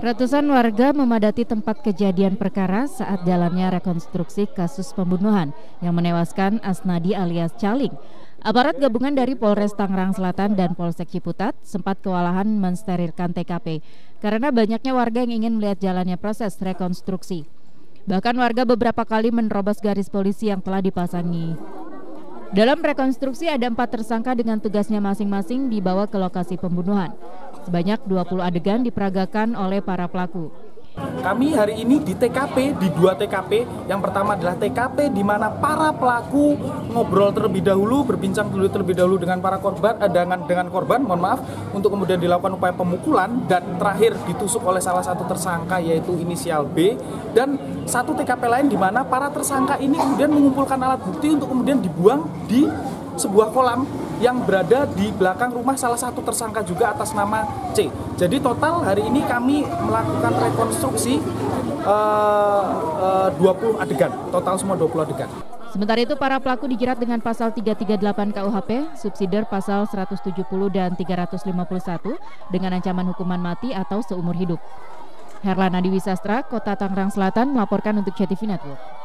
Ratusan warga memadati tempat kejadian perkara saat jalannya rekonstruksi kasus pembunuhan yang menewaskan Asnadi alias Caling. Aparat gabungan dari Polres Tangerang Selatan dan Polsek Ciputat sempat kewalahan mensterilkan TKP karena banyaknya warga yang ingin melihat jalannya proses rekonstruksi. Bahkan warga beberapa kali menerobos garis polisi yang telah dipasangi. Dalam rekonstruksi ada empat tersangka dengan tugasnya masing-masing dibawa ke lokasi pembunuhan. Sebanyak 20 adegan diperagakan oleh para pelaku. Kami hari ini di TKP, di dua TKP. Yang pertama adalah TKP di mana para pelaku ngobrol terlebih dahulu, berbincang dulu terlebih dahulu dengan para korban, eh, dengan dengan korban, mohon maaf, untuk kemudian dilakukan upaya pemukulan dan terakhir ditusuk oleh salah satu tersangka yaitu inisial B dan satu TKP lain di mana para tersangka ini kemudian mengumpulkan alat bukti untuk kemudian dibuang di sebuah kolam yang berada di belakang rumah salah satu tersangka juga atas nama C. Jadi total hari ini kami melakukan rekonstruksi uh, uh, 20 adegan, total semua 20 adegan. Sementara itu para pelaku dijerat dengan pasal 338 KUHP, subsidiar pasal 170 dan 351 dengan ancaman hukuman mati atau seumur hidup. Herlana Diwisastra, Kota Tangerang Selatan melaporkan untuk CTV Network.